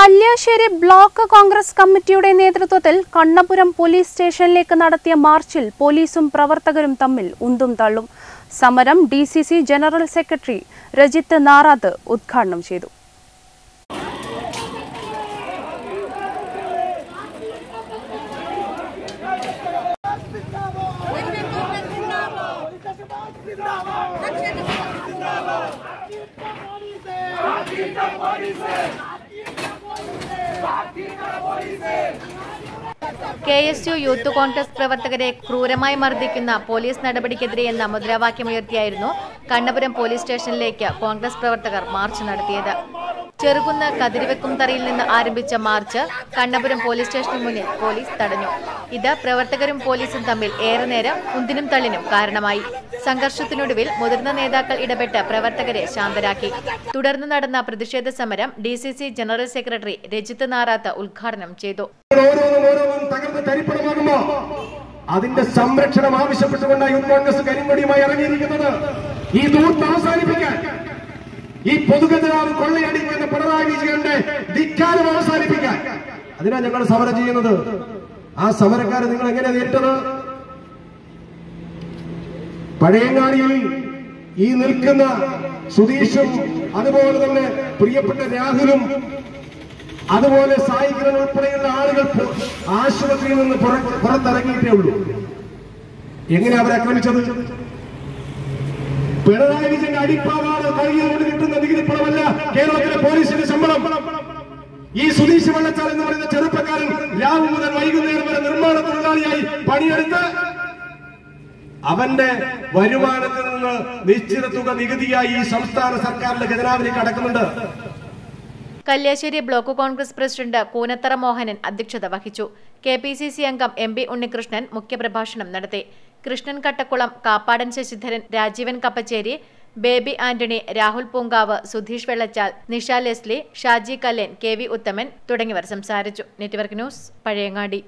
Kalliasseri block Congress കമ്മിറ്റിയുടെ നേതൃത്വത്തിൽ Kannapuram police സ്റ്റേഷനിലേക്ക് നടത്തിയ മാർച്ചിൽ പോലീസും പ്രവർത്തകരും തമ്മിൽ ഉന്തും തള്ളും സമരം D general secretary Rajith Narath ഉദ്ഘാടനം ചെയ്തു K S U youth Congress പ്രവർത്തകരെ ക്രൂരമായി മർദ്ദിക്കുന്ന പോലീസ് നടപടിക്കെതിരെ എന്ന മുദ്രാവാക്യമുയർത്തിയായിരുന്നു കണ്ണപുരം പോലീസ് സ്റ്റേഷനിലേക്ക് കോൺഗ്രസ് പ്രവർത്തകർ മാർച്ച് നടത്തിയത്. ചെറുകുന്ന് കതിരിവെക്കും തറയിൽ നിന്ന് ആരംഭിച്ച മാർച്ച് കണ്ണപുരം പോലീസ് സ്റ്റേഷന് മുന്നിൽ പോലീസ് തടഞ്ഞു. ഇത് പ്രവർത്തകരും പോലീസും തമ്മിൽ ഏറെ നേരം ഉന്തിനും തള്ളിനും കാരണമായി. സംഘർഷത്തിനൊടുവിൽ മുതിർന്ന നേതാക്കൾ ഇടപെട്ട് പ്രവർത്തകരെ ശാന്തരാക്കി. തുടർന്ന് നടന്ന പ്രതിഷേധ സമരം D general secretary Rajith Narath ഉദ്ഘാടനം ചെയ്തു. അതിന്റെ സംരക്ഷണം ആവശ്യപ്പെട്ടുകൊണ്ടാണ് യൂത്ത് കോൺഗ്രസ് കരിങ്കൊടിയുമായി ഇറങ്ങിയിരിക്കുന്നത്. ഈ ദൂർത്ത് അവസാനിപ്പിക്കാൻ ഈ പൊതുഗതാഗതം കൊള്ളയടിക്കുന്ന പിണറായി വിജയന്റെ ധിക്കാരം അവസാനിപ്പിക്കാൻ. അതിനാ ഞങ്ങൾ സമരം ചെയ്യുന്നത്. ആ സമരക്കാരെ നിങ്ങൾ എങ്ങനെ നേരിട്ടത്? പഴയങ്ങാടിയിൽ ഈ നിൽക്കുന്ന സുധീഷും അതുപോലെ തന്നെ പ്രിയപ്പെട്ട രാഹുലും അതുപോലെ സായിഗ്രൻ ഉൾപ്പെടെയുള്ള ആളുകൾ ആശുപത്രിയിൽ നിന്ന് പുറ- പുറത്തിറങ്ങിയിട്ടേ ഉള്ളൂ. എങ്ങനെ അവരെ ആക്രമിച്ചത്? പിണറായി വിജയന്റെ അടിപ്പാവാട് കൊണ്ട് കിട്ടുന്ന നികുതി പണമല്ല കേരളത്തിലെ പോലീസിന്റെ ശമ്പളം. ഈ സുധീഷ് വെള്ളച്ചാൽ എന്ന് പറയുന്ന ചെറുപ്പക്കാരൻ രാവ് മുതൽ വൈകുന്നേരം വരെ നിർമ്മാണ തൊഴിലാളിയായി പണിയെടുത്ത് അവന്റെ വരുമാനത്തിൽ നിന്ന് നിശ്ചിത തുക നികുതിയായി ഈ സംസ്ഥാന സർക്കാരിന്റെ ഖജനാവിലേക്ക് അടക്കുന്നുണ്ട്. കല്യാശ്ശേരി ബ്ലോക്ക് കോൺഗ്രസ് പ്രസിഡന്റ് കൂനത്തറ മോഹനൻ അധ്യക്ഷത വഹിച്ചു. കെ പി സി സി അംഗം എം പി ഉണ്ണികൃഷ്ണൻ മുഖ്യപ്രഭാഷണം നടത്തി. കൃഷ്ണൻ കട്ടക്കുളം കാപ്പാടൻ ശശിധരൻ രാജീവൻ കപ്പച്ചേരി ബേബി ആന്റണി രാഹുൽ പൂങ്കാവ് സുധീഷ് വെള്ളച്ചാൽ നിഷ ലെസ്ലി ഷാജി കല്ലേൻ കെ വി ഉത്തമൻ തുടങ്ങിയവർ സംസാരിച്ചു. Network news Pazhayangadi.